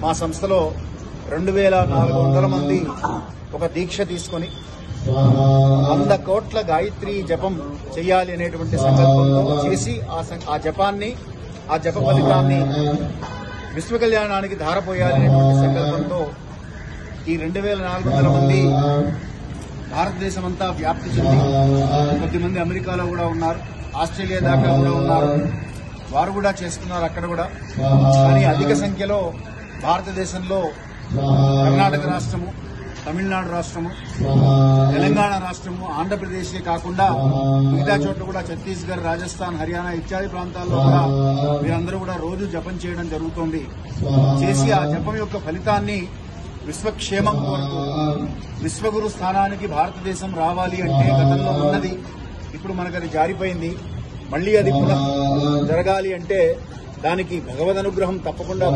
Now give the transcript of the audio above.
మా సంస్థలో రెండు వేల నాలుగు వందల మంది ఒక దీక్ష తీసుకొని వంద కోట్ల గాయత్రి జపం చేయాలి అనేటువంటి సంకల్పంతో చేసి ఆ ఆ జపాన్ని ఆ జప ఫలితాన్ని విశ్వ కళ్యాణానికి ధారపోయాలి అనేటువంటి సంకల్పంతో ఈ రెండు వేల నాలుగు వందల మంది భారతదేశం అంతా వ్యాప్తి చెంది కొద్దిమంది అమెరికాలో కూడా ఉన్నారు ఆస్ట్రేలియా దాకా కూడా ఉన్నారు. వారు కూడా చేస్తున్నారు అక్కడ కూడా. కానీ అధిక సంఖ్యలో భారతదేశంలో కర్ణాటక రాష్ట్రము తమిళనాడు రాష్ట్రము తెలంగాణ రాష్ట్రము ఆంధ్రప్రదేశే కాకుండా మిగతా చోట్ల కూడా ఛత్తీస్గఢ్ రాజస్థాన్ హర్యానా ఇత్యాది ప్రాంతాల్లో కూడా మీరందరూ కూడా రోజు జపం చేయడం జరుగుతోంది. చేసి ఆ జపం యొక్క ఫలితాన్ని విశ్వక్షేమం కొరకు విశ్వగురు స్థానానికి భారతదేశం రావాలి అంటే గతంలో ఉన్నది. ఇప్పుడు మనకు అది జారిపోయింది. మళ్ళీ అది పునః జరగాలి అంటే దానికి భగవద్ అనుగ్రహం తప్పకుండా